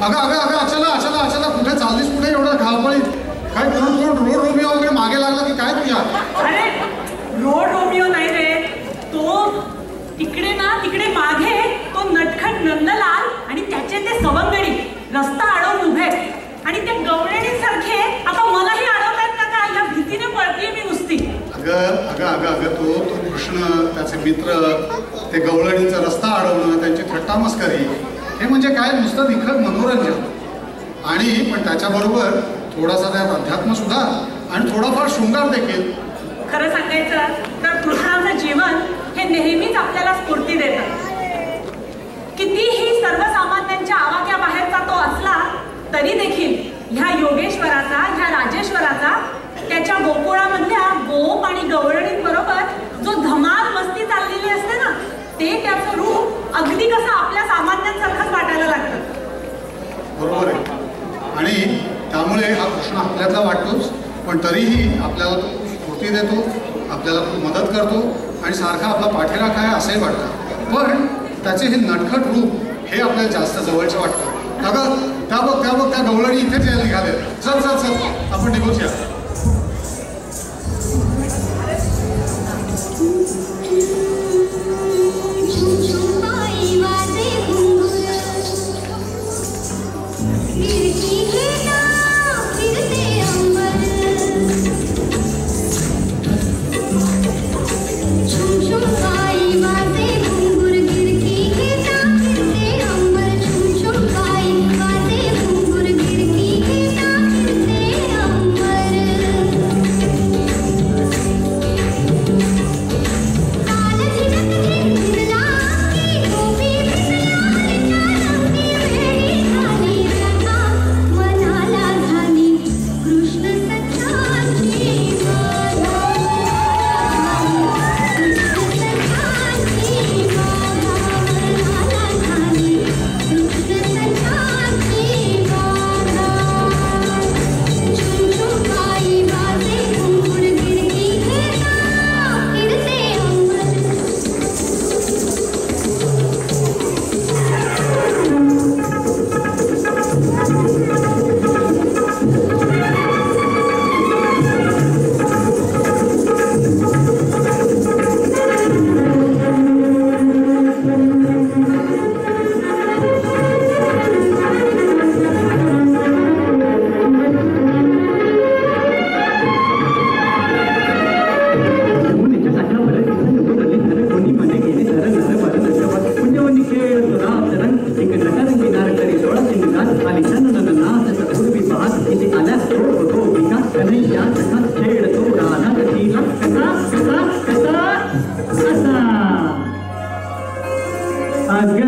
अगं अगं अगं अचाला अचाला अचाला कुठे चाललीस कुठे एवढं धावपळीत काय कोण कोण रोड रोमिओ वगैरे मागे लागला की काय तुझ्या? अरे रोड रोमिओ नाही रे. तो तिकडे ना तिकडे मागे तो नटखट नंदलाल आणि त्याचे ते सवंगडी रस्ता अडवून उभे. आहेत. आणि ते गवळणीसारखे आता मलाही अडवतायत का काय? या भीतीने पळतीये मी नुसती. अगं अगं अगं अगं तो तो कृष्ण त्याचे मित्र ते गवळणीचा रस्ता अडवणं त्यांची थट्टा मस्करी. हे म्हणजे काय? नुसतं निखळ मनोरंजन. आणि पण त्याच्याबरोबर थोडासा त्यात अध्यात्म सुद्धा आणि थोडाफार शृंगार देखील. खरं सांगायचं तर कृष्णाचं जीवन हे नेहमीच आपल्याला स्फूर्ती देतं. कितीही सर्वसामान्यांच्या आवाक्याबाहेरचा तो असला तरी देखील ह्या योगेश्वराचा ह्या राजेश्वराचा हा प्रश्न आपल्यातला वाटतोच पण तरीही आपल्याला तो स्फूर्ती देतो आपल्याला तो मदत करतो आणि सारखा आपला पाठीराख आहे असंही वाटतं. पण त्याचे हे नटखट रूप हे आपल्याला जास्त जवळचं वाटतं. का त्या बघ त्या बघ त्या गवळणी इथेच यायला निघाले. चल चल चल आपण निघूच या.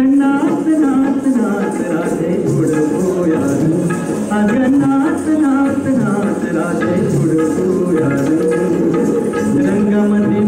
जगन्नाथ नाथ नाथ राधे छोड़ो यार जगन्नाथ नाथ नाथ राधे छोड़ो यार रंग मंदिर